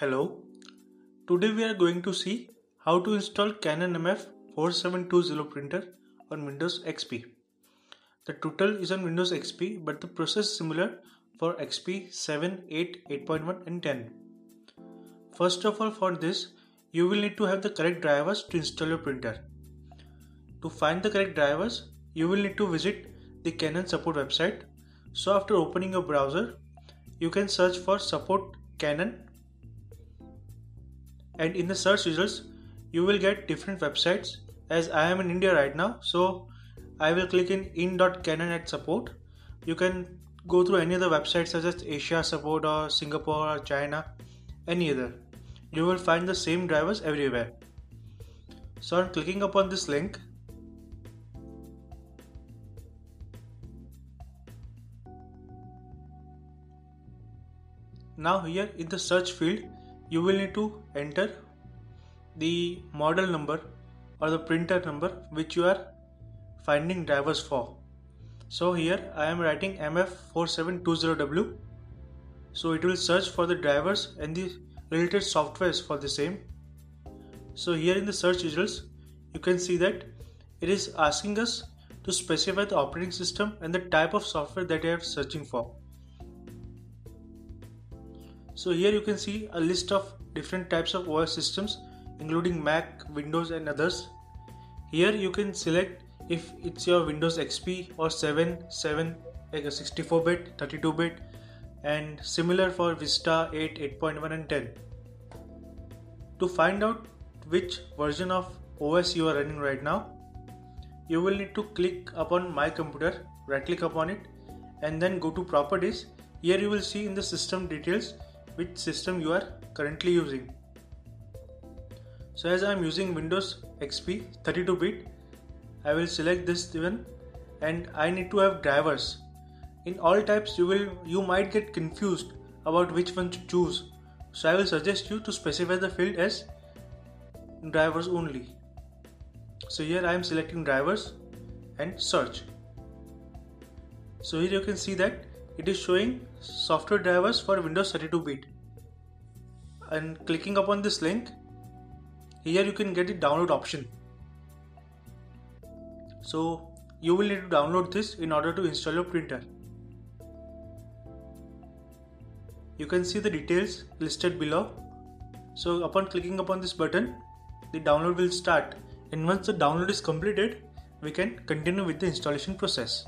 Hello, today we are going to see how to install Canon MF 4720 printer on Windows XP. The tutorial is on Windows XP but the process is similar for XP 7, 8, 8.1 and 10. First of all for this you will need to have the correct drivers to install your printer. To find the correct drivers you will need to visit the Canon support website. So after opening your browser you can search for support Canon and in the search results you will get different websites. As I am in India right now so I will click in in.canon at support. You can go through any other websites such as Asia support or Singapore or China any other. You will find the same drivers everywhere. So on clicking upon this link. Now here in the search field you will need to enter the model number or the printer number which you are finding drivers for. So here I am writing MF4720W so it will search for the drivers and the related softwares for the same. So here in the search results you can see that it is asking us to specify the operating system and the type of software that you are searching for so here you can see a list of different types of OS systems including Mac, Windows and others. Here you can select if it's your Windows XP or 7, 7 like a 64-bit, 32-bit and similar for Vista 8, 8.1 and 10. To find out which version of OS you are running right now, you will need to click upon my computer, right click upon it and then go to properties. Here you will see in the system details which system you are currently using. So as I am using Windows XP 32-bit, I will select this one and I need to have drivers. In all types you will you might get confused about which one to choose. So I will suggest you to specify the field as drivers only. So here I am selecting drivers and search. So here you can see that it is showing software drivers for Windows 32-bit and clicking upon this link here you can get the download option. So you will need to download this in order to install your printer. You can see the details listed below. So upon clicking upon this button the download will start. And once the download is completed we can continue with the installation process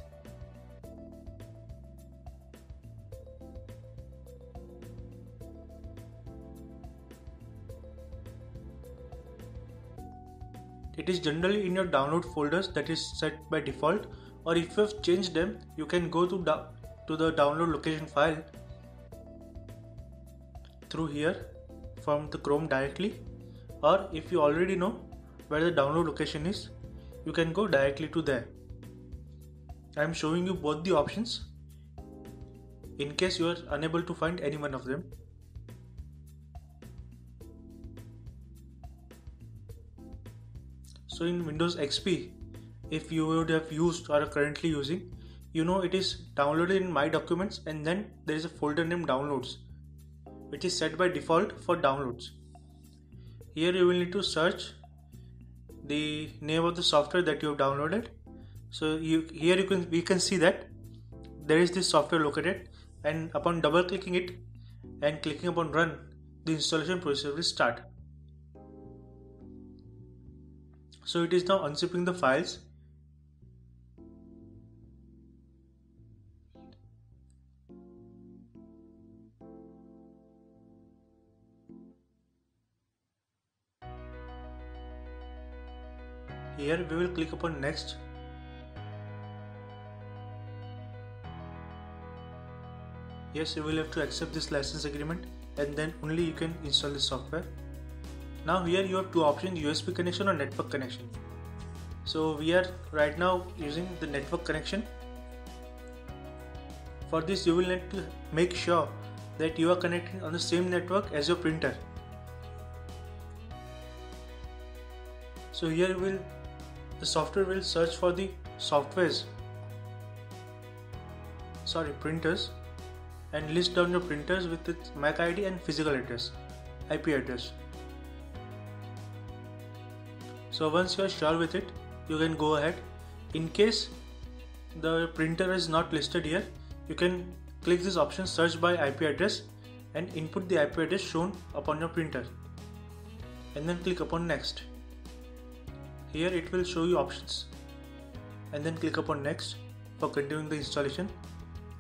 It is generally in your download folders that is set by default or if you have changed them you can go to, to the download location file through here from the Chrome directly or if you already know where the download location is you can go directly to there. I am showing you both the options in case you are unable to find any one of them. So in Windows XP, if you would have used or are currently using, you know it is downloaded in My Documents and then there is a folder named Downloads, which is set by default for downloads. Here you will need to search the name of the software that you have downloaded. So you here you can we can see that there is this software located and upon double clicking it and clicking upon run the installation process will start. So it is now unzipping the files. Here we will click upon next. Yes, you will have to accept this license agreement and then only you can install the software. Now here you have two options USB connection or network connection. So we are right now using the network connection. For this you will need to make sure that you are connecting on the same network as your printer. So here will the software will search for the softwares sorry printers and list down your printers with its MAC ID and physical address. IP address. So once you are sure with it, you can go ahead. In case the printer is not listed here, you can click this option search by IP address and input the IP address shown upon your printer and then click upon next. Here it will show you options and then click upon next for continuing the installation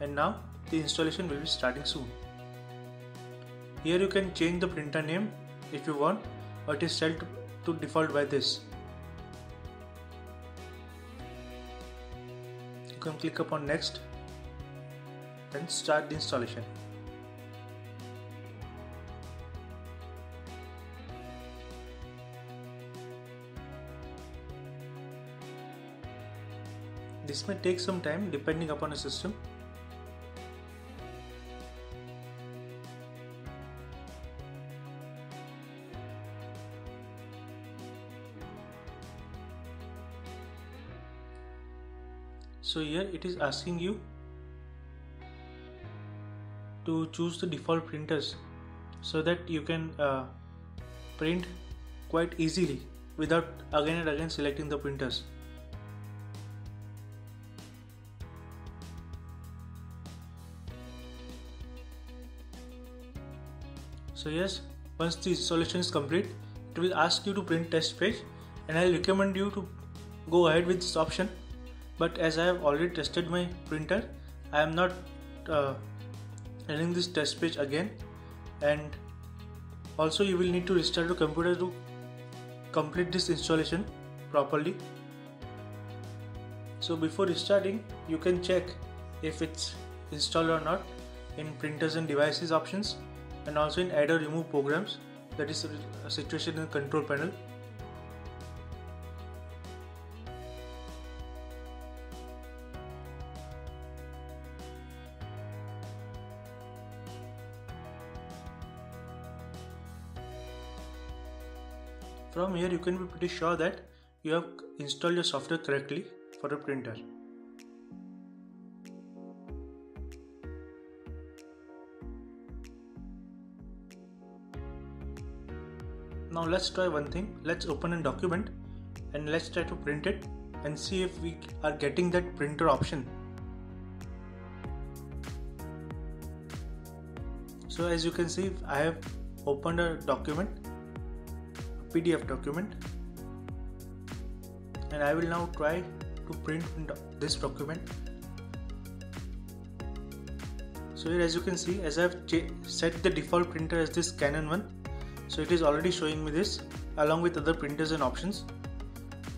and now the installation will be starting soon. Here you can change the printer name if you want or it is set to default by this. You can click upon next and start the installation. This may take some time depending upon a system. So here it is asking you to choose the default printers so that you can uh, print quite easily without again and again selecting the printers. So yes, once the installation is complete, it will ask you to print test page and I recommend you to go ahead with this option. But as I have already tested my printer, I am not uh, running this test page again and also you will need to restart your computer to complete this installation properly. So before restarting, you can check if it's installed or not in printers and devices options and also in add or remove programs that is a situation in the control panel From here you can be pretty sure that you have installed your software correctly for a printer. Now let's try one thing. Let's open a document and let's try to print it and see if we are getting that printer option. So as you can see, I have opened a document, PDF document, and I will now try to print this document. So here as you can see, as I have set the default printer as this Canon one, so it is already showing me this along with other printers and options.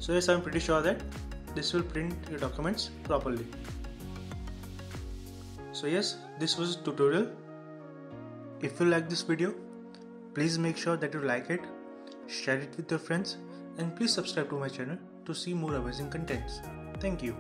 So yes I'm pretty sure that this will print your documents properly. So yes this was tutorial. If you like this video please make sure that you like it share it with your friends and please subscribe to my channel to see more amazing contents. Thank you